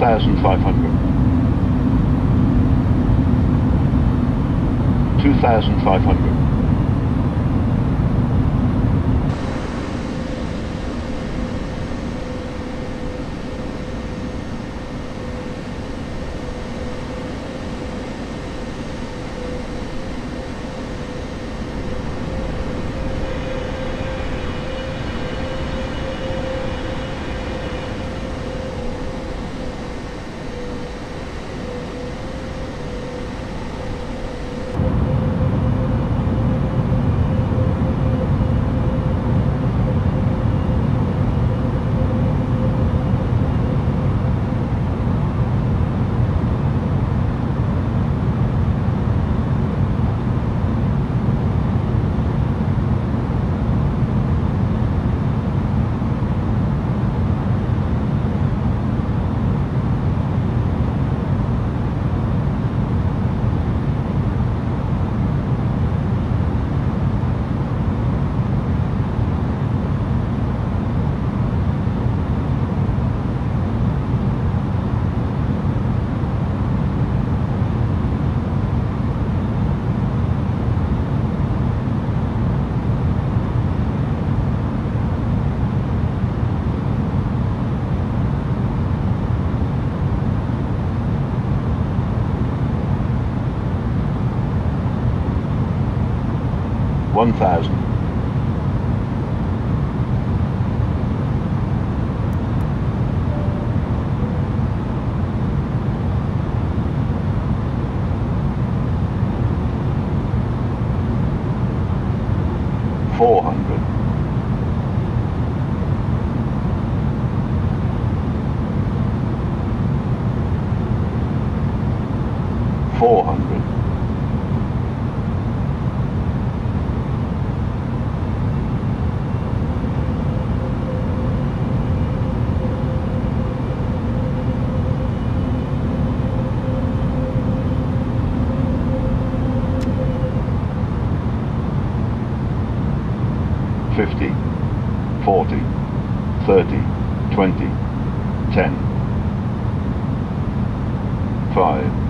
2,500. 2,500. One thousand. Four hundred. Four hundred. 50, 40, 30, 20, 10, 5,